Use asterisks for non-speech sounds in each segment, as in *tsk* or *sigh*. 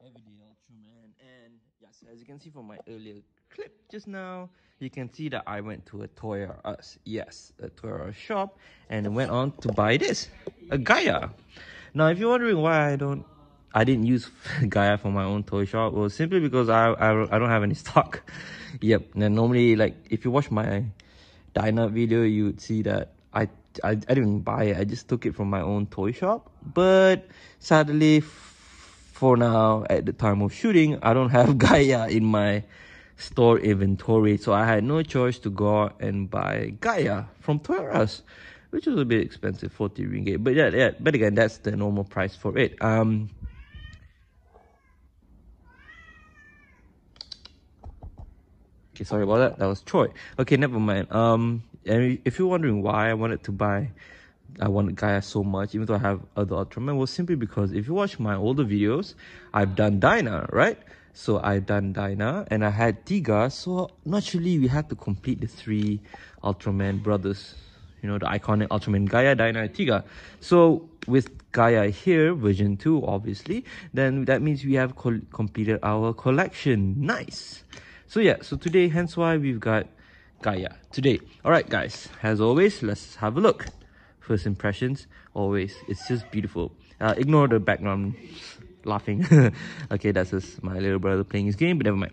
Everyday Ultraman, and yes, as you can see from my earlier clip just now, you can see that I went to a Toy uh, R Us, yes, a Toy R Us shop, and went on to buy this, a Gaia. Now, if you're wondering why I don't, I didn't use *laughs* Gaia for my own toy shop, well, simply because I, I, I don't have any *laughs* stock. yep, and normally, like, if you watch my Dyna video, you would see that I I, I didn't buy it. I just took it from my own toy shop. But sadly, for now, at the time of shooting, I don't have *laughs* Gaia in my store inventory. So I had no choice to go and buy Gaia from Toy R Us, which was a bit expensive, 40 ringgit. But yeah, yeah, but again, that's the normal price for it. Um, Okay, sorry about that. That was Troy. Okay, never mind. Um, and if you're wondering why I wanted to buy, I wanted Gaia so much, even though I have other Ultraman, was simply because if you watch my older videos, I've done Dyna, right? So I've done Dyna and I had Tiga, so naturally we had to complete the three Ultraman brothers. You know, the iconic Ultraman Gaia, Dyna, Tiga. So with Gaia here, version 2 obviously, then that means we have completed our collection. Nice! So yeah, so today, hence why we've got Gaia today. Alright guys, as always, let's have a look. First impressions, always, it's just beautiful. Uh, ignore the background laughing. *laughs* okay, that's just my little brother playing his game, but never mind.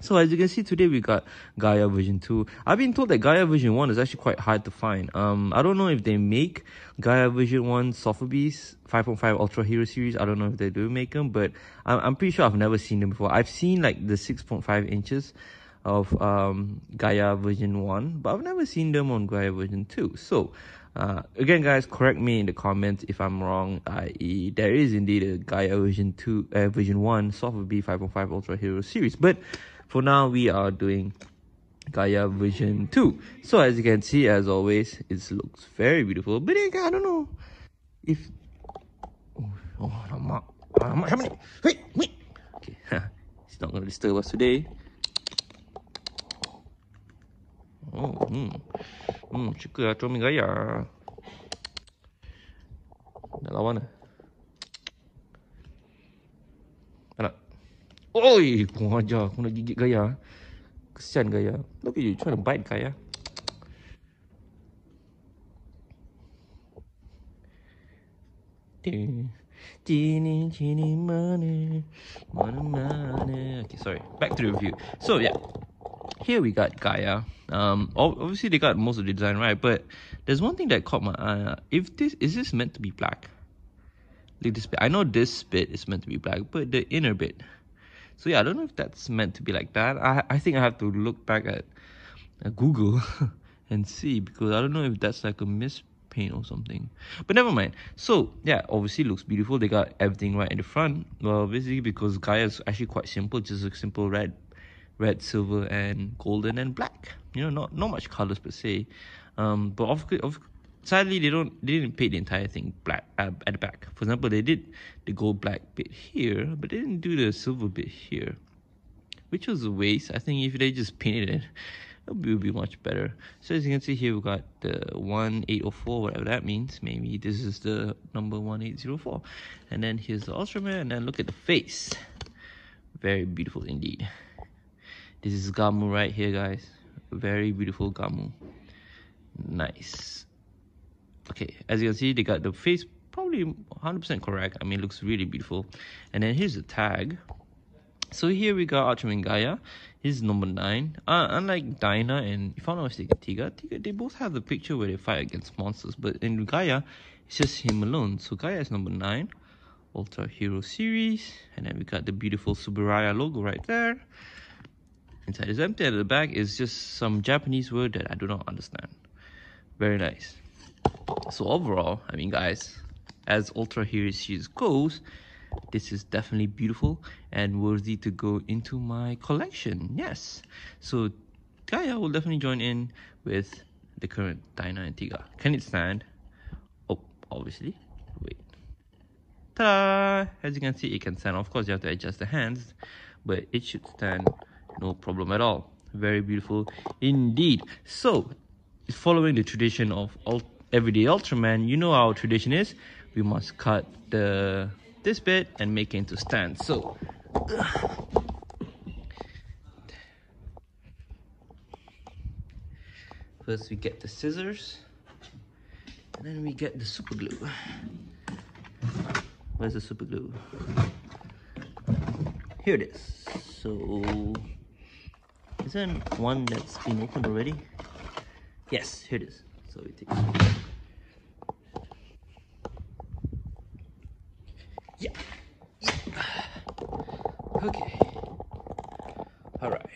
So as you can see today we got Gaia version 2. I've been told that Gaia version 1 is actually quite hard to find. Um, I don't know if they make Gaia version 1 Sofubi 5.5 Ultra Hero series. I don't know if they do make them, but I'm, I'm pretty sure I've never seen them before. I've seen like the 6.5 inches of um, Gaia version 1, but I've never seen them on Gaia version 2. So, uh, again, guys, correct me in the comments if I'm wrong. I.e., there is indeed a Gaia version 2, uh, version 1 Sofubi 5.5 Ultra Hero series, but for now we are doing Gaia version 2 so as you can see as always it looks very beautiful but I don't know if oh, oh lama lama how many wait wait okay *laughs* he's not gonna disturb us today oh hmm hmm suka lah comel Gaia nak lawan lah Oi, kau ajar aku nak gigit Gaya. Kesian Gaya. Look at you trying to bite Gaya. Genie, genie, money, money, money. Okay, sorry. Back to the review. So yeah, here we got Gaia. Um, obviously they got most of the design right, but there's one thing that caught my eye. If this is this meant to be black? Like this bit. I know this bit is meant to be black, but the inner bit so yeah, I don't know if that's meant to be like that. I I think I have to look back at, at Google *laughs* and see because I don't know if that's like a mispaint or something. But never mind. So yeah, obviously looks beautiful. They got everything right in the front. Well, basically because Gaia is actually quite simple, just a simple red, red, silver, and golden and black. You know, not not much colors per se. Um, but of, of sadly they don't they didn't paint the entire thing black uh, at the back. For example they did the gold black bit here but they didn't do the silver bit here which was a waste. I think if they just painted it it would be, much better. So as you can see here we got the 1804 whatever that means. Maybe this is the number 1804 and then here's the ultraman and then look at the face. Very beautiful indeed this is gamu right here guys very beautiful gamu nice okay as you can see they got the face probably 100% correct i mean looks really beautiful and then here's the tag so here we got Ultraman Gaia. He's number 9. Uh, unlike Dyna and, if I'm not mistaken, Tiga, Tiga, they both have the picture where they fight against monsters. But in Gaia, it's just him alone. So Gaia is number 9. Ultra Hero Series. And then we got the beautiful Tsuburaya logo right there. Inside is empty. At the back is just some Japanese word that I do not understand. Very nice. So overall, I mean guys, as Ultra Hero Series goes, this is definitely beautiful and worthy to go into my collection. Yes. So Gaia will definitely join in with the current Dyna and Tiga. Can it stand? Oh, obviously. Wait. Ta-da! As you can see, it can stand. Of course, you have to adjust the hands, but it should stand no problem at all. Very beautiful indeed. So, following the tradition of everyday Ultraman, you know our tradition is we must cut the this bit and make it into stand. So, first we get the scissors, and then we get the super glue. Where's the super glue? Here it is. So, is there one that's been opened already? Yes, here it is. So we take Yeah. Okay. All right.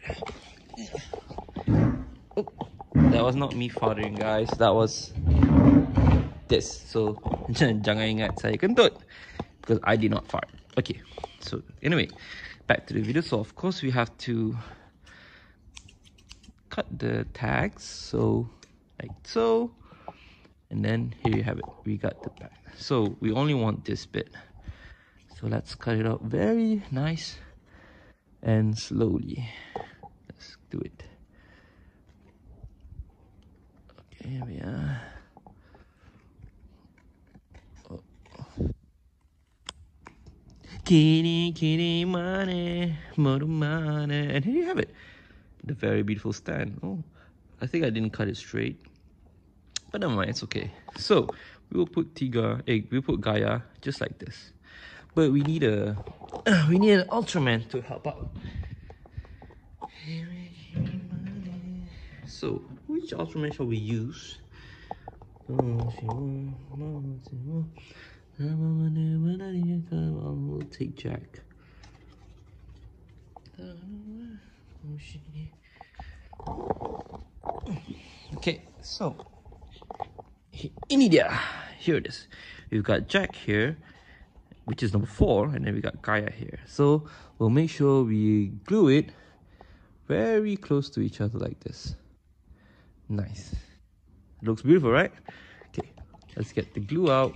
Oh, that was not me farting, guys. That was this. So *laughs* jangan ingat saya kentut because I did not fart. Okay. So anyway, back to the video. So of course we have to cut the tags. So like so. And then here you have it. We got the back. So we only want this bit. So let's cut it up very nice and slowly. Let's do it. Okay, here we are. Oh. Kitty, kitty, money, more money. And here you have it. The very beautiful stand. Oh, I think I didn't cut it straight. *tsk* But never mind, it's okay. So, we will put Tiga, eh, we'll put Gaia just like this but we need a *clears throat* we need an Ultraman to help out. So, which Ultraman shall we use? We'll take Jack. Okay, so in India, here it is. We've got Jack here which is number four, and then we got Gaia here. So we'll make sure we glue it very close to each other like this. Nice. Looks beautiful, right? Okay, let's get the glue out.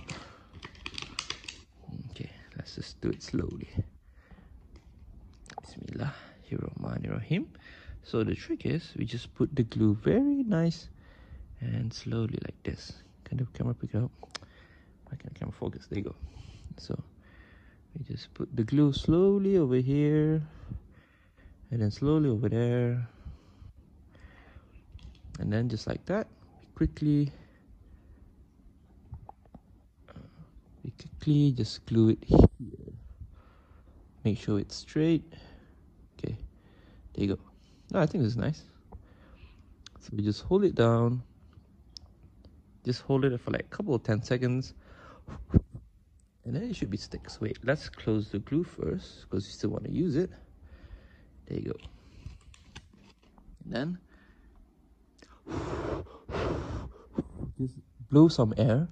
Okay, let's just do it slowly. Bismillah, Rahim. So the trick is we just put the glue very nice and slowly like this. Kind of camera pick it up? *tsk* I can't camera focus? There you go. So we just put the glue slowly over here and then slowly over there and then just like that quickly we quickly just glue it here make sure it's straight okay there you go oh, I think this is nice so we just hold it down just hold it for like a couple of 10 seconds and then it should be sticks. Wait, let's close the glue first because you still want to use it. There you go. And then just blow some air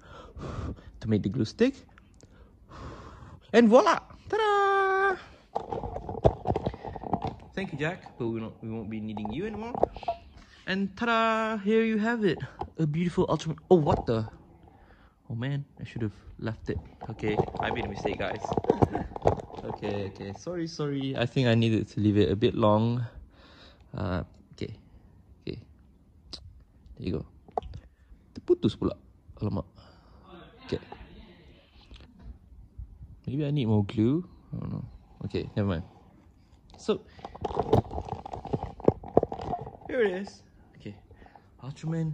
to make the glue stick. And voila! Ta-da! Thank you, Jack, but we, don't, we won't be needing you anymore. And ta-da! Here you have it. A beautiful ultimate... Oh, what the... Oh man, I should have left it. Okay, I made a mistake, guys. okay, okay. Sorry, sorry. I think I needed to leave it a bit long. Uh, okay, okay. There you go. Terputus pula. Alamak. Okay. Maybe I need more glue. I don't know. Okay, never mind. So, here it is. Okay, Ultraman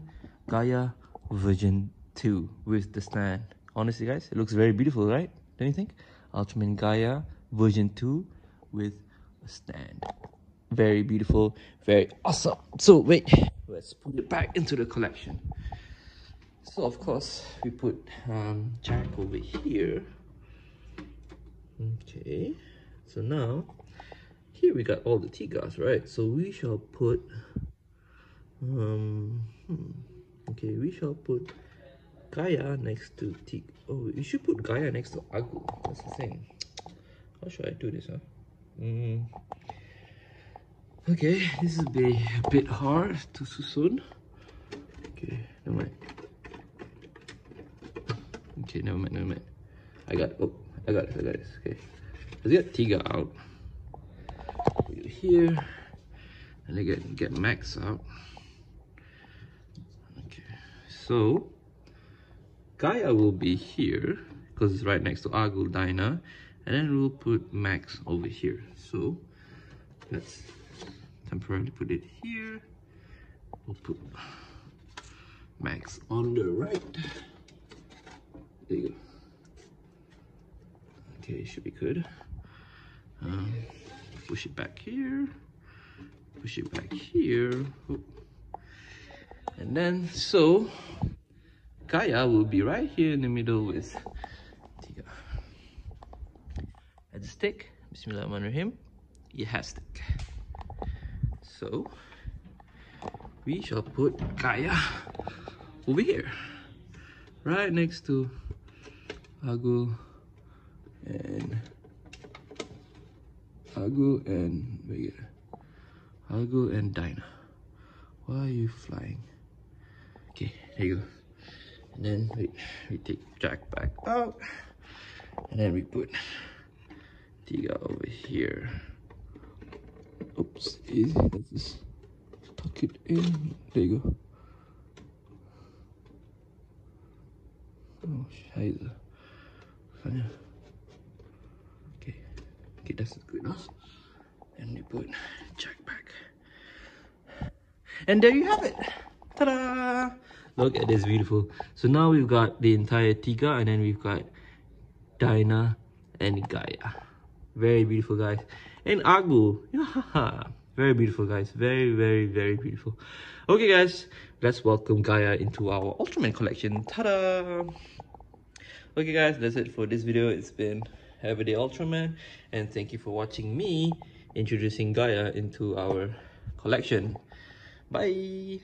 Gaia Version 2 with the stand. Honestly, guys, it looks very beautiful, right? Don't you think? Ultraman Gaia version 2 with a stand. Very beautiful, very awesome. So, wait, let's put it back into the collection. So, of course, we put um, Jack over here. Okay, so now, here we got all the Tigas, right? So, we shall put, um, hmm, okay, we shall put Gaia next to T. Oh, you should put Gaia next to Agu. That's the thing. How should I do this, huh? Mm. Okay, this will be a bit hard to susun. Okay, never mind. Okay, never mind, never mind. I got oh, I got this, I got this. Okay, let's get Tiga out. Here, and I get Max out. Okay, so Gaia will be here because it's right next to Agul Dyna, and then we'll put Max over here. So let's temporarily put it here. We'll put Max on the right. There you go. Okay, should be good. Um, push it back here. Push it back here. And then, so, Gaia will be right here in the middle with Tiga. At the stick, Bismillahirrahmanirrahim, it has stick. So we shall put Gaia over here, right next to Agu and Agu and wait, Agu and Dyna. Why are you flying? Okay, there you go. And then we, we take Jack back out, and then we put Tiga over here. Oops, easy. Let's just tuck it in. There you go. Oh, scheiße. Okay. Okay, that's good enough. And we put Jack back. And there you have it. Ta-da! Look at this beautiful. So now we've got the entire Tiga and then we've got Dyna and Gaia. Very beautiful, guys. And Agu. very beautiful, guys. Very, very, very beautiful. Okay, guys. Let's welcome Gaia into our Ultraman collection. Ta-da! Okay, guys. That's it for this video. It's been Everyday Ultraman. And thank you for watching me introducing Gaia into our collection. Bye!